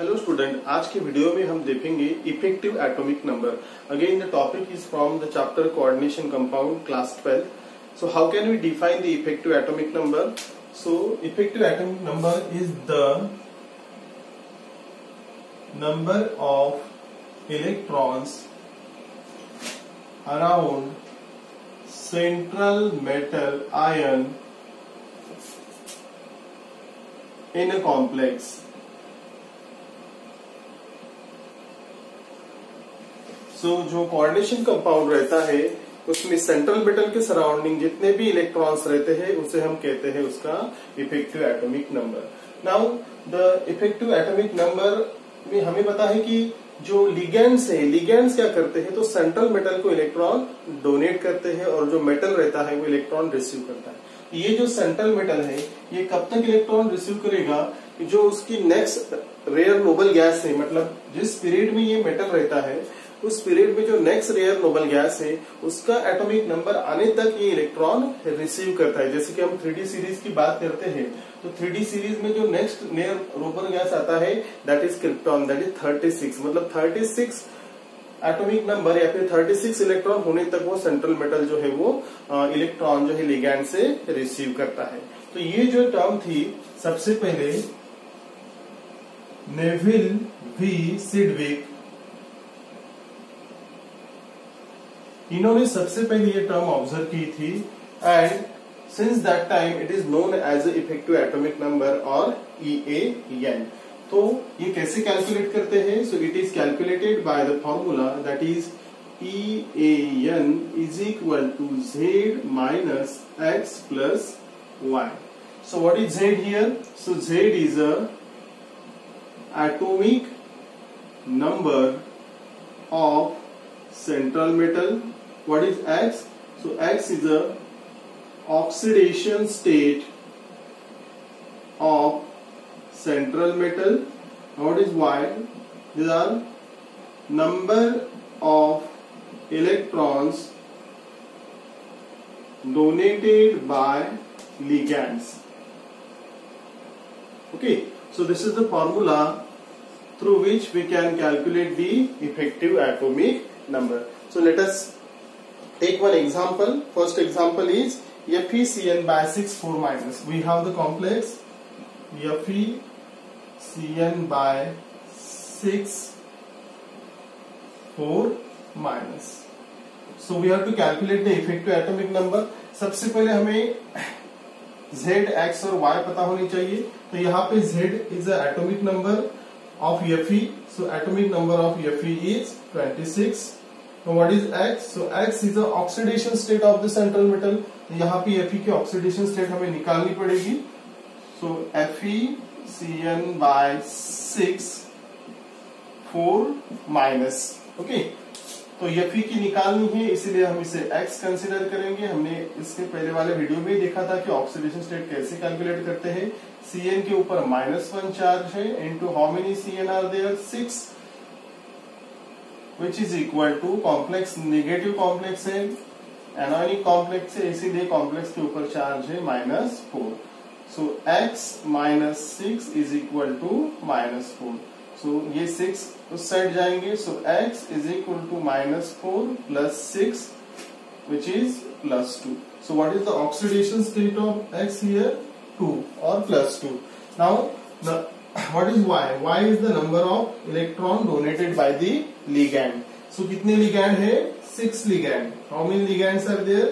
Hello student आज के video में हम देखेंगे effective atomic number again the topic is from the chapter coordination compound class 12 so how can we define the effective atomic number so effective atomic number is the number of electrons around central metal ion in a complex so so, जो coordination compound रहता है उसमें central metal के surrounding जितने भी electrons रहते हैं उसे हम कहते हैं उसका effective atomic number now the effective atomic number में हमें पता है कि जो लिगेंड्स है लिगेंड्स क्या करते हैं? तो सेंट्रल मेटल को इलेक्ट्रॉन डोनेट करते हैं और जो मेटल रहता है वो इलेक्ट्रॉन रिसीव करता है। ये जो सेंट्रल मेटल है ये कब तक इलेक्ट्रॉन रिसीव करेगा? जो उसकी नेक्स्ट रेयर नोबल गैस है मतलब जिस पीरियड में ये मेटल रहता है उस पीरियड में जो नेक्स्ट रेयर नोबल गैस है, उसका एटॉमिक नंबर आने तक ये इलेक्ट्रॉन रिसीव करता है। जैसे कि हम थ्री सीरीज़ की बात करते हैं तो थ्री सीरीज़ में जो नेक्स्ट रेयर नोबल गैस आता है that is krypton that is thirty six मतलब थर्टी एटॉमिक नंबर या फिर 36 इलेक्ट्रॉन होने तक वो सेंट्रल मेटल जो है वो इलेक्ट्रॉन जो है लिगैंड से रिसीव करता है। तो ये जो टर्म थी, सबसे पहले नेविल वी सिडविक इन्होंने सबसे पहले ये टर्म ऑब्ज़र्व की थी and since that time it is known as a effective atomic number और ई एन तो ये कैसे कैलकुलेट करते हैं? So it is calculated by the formula that is E N is equal to Z minus x plus y so what is Z here so Z is a number of central metal. What is x? So x is a oxidation state of central metal. What is y? These are number of electrons donated by ligands. Okay so this is the formula through which we can calculate the effective atomic number. So let us Take one example. First example is FeCN by 6 4 minus. We have the complex FeCN by 6 4 minus. So we have to calculate the effective atomic number. सबसे पहले हमें z, x और y पता होनी चाहिए तो यहाँ पे z is the atomic number of Fe. So atomic number of Fe is 26. Now what is X? So X is the oxidation state of the central metal. यहाँ पे Fe की oxidation state हमें निकालनी पड़ेगी. So FeCN by 6 4 minus. Okay. तो Fe की निकालनी है, इसीलिए हम इसे X कंसिडर करेंगे हमने इसके पहले वाले वीडियो में देखा था कि ऑक्सीडेशन स्टेट कैसे कैलकुलेट करते हैं Cn के ऊपर माइनस वन चार्ज है into how many Cn are there six which is equal to complex negative complex है एनोनिक कॉम्प्लेक्स है इसीलिए कॉम्प्लेक्स के ऊपर चार्ज है minus four so x minus six is equal to minus four so ये six उस side जाएँगे. So x is equal to minus four plus six which is plus two so what is the oxidation state of x here two और plus two now the what is y? Y is the number of electron donated by the ligand. So, कितने ligand है? Six ligand. How many ligands are there?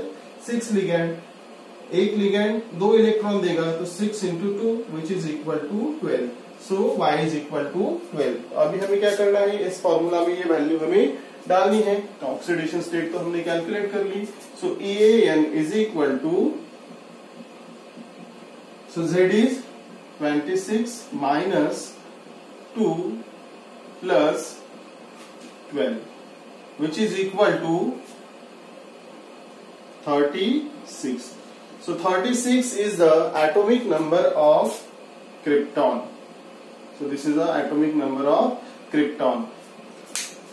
Six ligand. एक ligand दो electron देगा तो six into two which is equal to twelve so y is equal to twelve अभी हमें क्या करना है? इस फॉर्मूला में ये वैल्यू हमें डालनी है। ऑक्सीडेशन स्टेट तो हमने कैलकुलेट कर ली। So E N is equal to so Z is 26 minus 2 plus 12 which is equal to 36. So 36 is the atomic number of krypton. So this is the atomic number of krypton.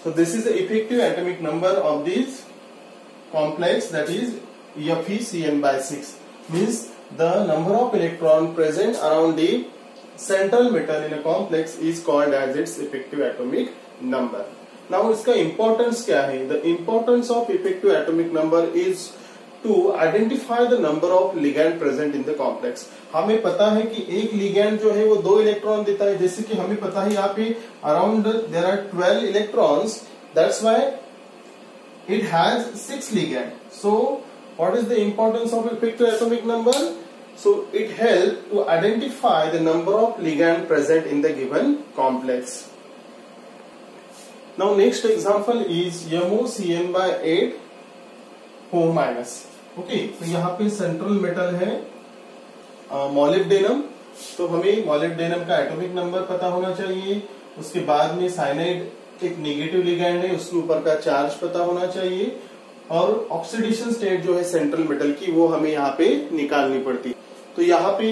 So this is the effective atomic number of this complex that is FeCN by 6 means the number of electron present around the central metal in a complex is called as its effective atomic number. Now इसका importance क्या है? The importance of effective atomic number is to identify the number of ligand present in the complex. हमें पता है कि एक ligand जो है वो दो इलेक्ट्रॉन देता है जैसे कि हमें पता है यहाँ पे around there are twelve electrons that's why it has six ligand. So what is the importance of effective atomic number? So it helps to identify the number of ligand present in the given complex. Now next example is MoCN by 8 4 minus. Okay, तो यहाँ पे central metal है molybdenum तो हमें molybdenum का atomic number पता होना चाहिए उसके बाद में साइनाइड एक नेगेटिव लिगैंड है उसके ऊपर का चार्ज पता होना चाहिए और ऑक्सीडेशन स्टेट जो है सेंट्रल मेटल की, वो हमें यहाँ पे निकालनी पड़ती तो यहाँ पे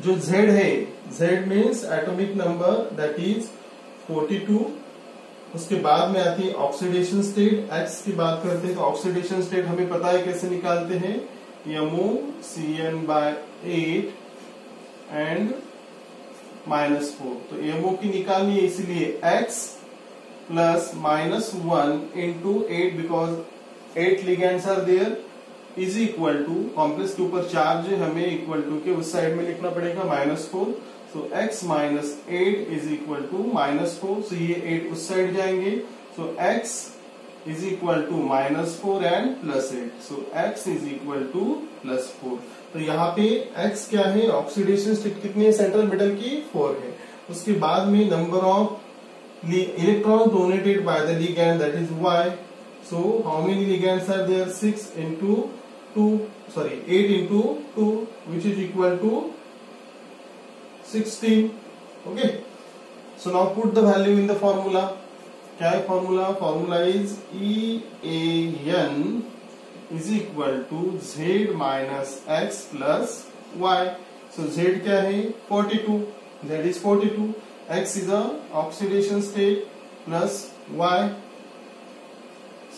जो Z है, Z means atomic number that is 42 उसके बाद में आती है ऑक्सीडेशन स्टेट X की बात करते हैं तो ऑक्सीडेशन स्टेट हमें पता है कैसे निकालते हैं? यमो C N by eight and minus four तो एमओ की निकालनी है, इसीलिए x plus minus one into eight because eight ligands are there is equal to complex के ऊपर चार्ज हमें इक्वल टू के उस साइड में लिखना पड़ेगा minus four so x minus eight is equal to minus four so ये eight उस साइड जाएँगे. So x is equal to minus four and plus eight so x is equal to plus four तो यहाँ पे x क्या है? Oxidation कितनी है? सेंट्रल मेटल की फोर है. उसके बाद में number of electron donated by the ligand that is y so how many ligands are there 6 into 2 sorry 8 into 2 which is equal to 16 okay so now put the value in the formula क्या है formula formula is E A N is equal to Z minus x plus y so Z क्या है 42 Z is 42 x is oxidation state plus y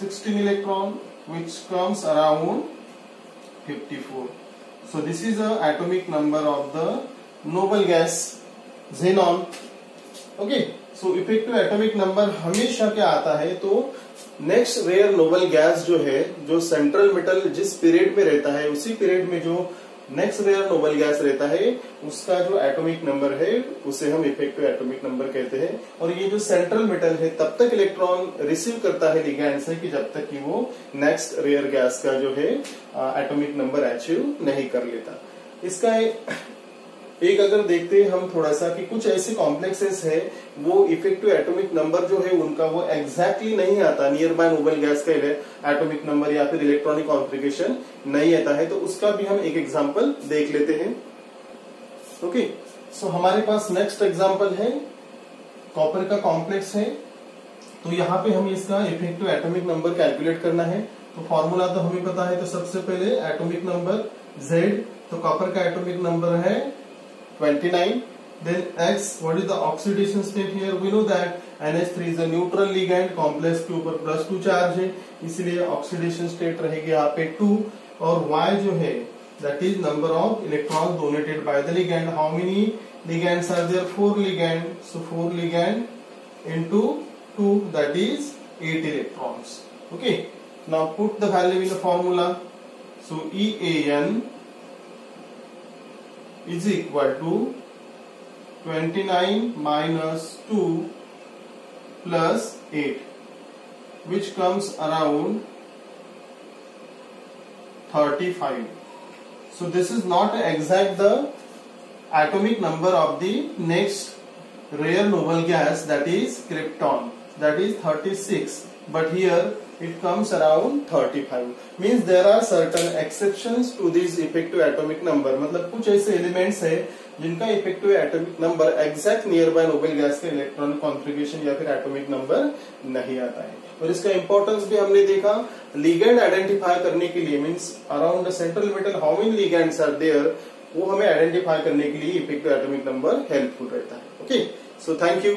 16 electron which comes around 54 so this is the atomic number of the noble gas xenon okay so effective atomic number हमेशा क्या आता है तो next rare noble gas जो है जो central metal जिस period में रहता है उसी पीरियड में जो नेक्स्ट रेयर नोबल गैस रहता है, उसका जो एटॉमिक नंबर है, उसे हम इफ़ेक्टिव एटॉमिक नंबर कहते हैं। और ये जो सेंट्रल मेटल है, तब तक इलेक्ट्रॉन रिसीव करता है लिगैंड से कि जब तक कि वो नेक्स्ट रेयर गैस का जो है एटॉमिक नंबर अचीव नहीं कर लेता। इसका एक अगर देखते हैं हम थोड़ा सा कि कुछ ऐसे कॉम्प्लेक्सेस है, वो इफ़ेक्टिव एटॉमिक नंबर जो है उनका वो एग्जैक्टली नहीं आता। नियर बाय नोबल गैस का एटॉमिक नंबर या फिर इलेक्ट्रॉनिक कॉन्फ़िगरेशन नहीं आता है तो उसका भी हम एक एग्जांपल देख लेते हैं। ओके सो हमारे पास नेक्स्ट एग्ज़ाम्पल है कॉपर का कॉम्प्लेक्स है तो यहाँ पे हमें इसका इफ़ेक्टिव एटॉमिक नंबर कैलकुलेट करना है। तो फॉर्मूला तो हमें पता है तो सबसे पहले एटॉमिक नंबर जेड तो कॉपर का एटॉमिक नंबर है 29 then x what is the oxidation state here we know that NH3 is a neutral ligand complex के ऊपर प्लस टू चार्ज है इसलिए ऑक्सीडेशन स्टेट रहेगी यहाँ पे टू और y जो है that is number of electrons donated by the ligand how many ligands are there four ligand so four ligand into two that is eight electrons okay now put the value in the formula so EAN is equal to 29 minus 2 plus 8 which comes around 35 so this is not exact the atomic number of the next rare noble gas that is krypton that is 36 but here it comes around 35 means there are certain exceptions to this effective atomic number. मतलब कुछ ऐसे elements है जिनका effective atomic number exact near by noble gas का electronic configuration या फिर atomic number नहीं आता है। और इसका इंपॉर्टेंस भी हमने देखा लीगेंड आइडेंटिफाई करने के लिए। Means around central metal how many ligands are there वो हमें आइडेंटिफाई करने के लिए इफ़ेक्टिव एटॉमिक नंबर हेल्पफुल रहता है। Okay so thank you